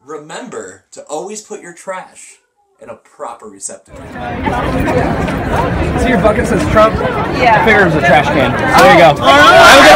remember to always put your trash in a proper receptacle. See your bucket says Trump? Yeah. I figured it was a trash can. So there you go.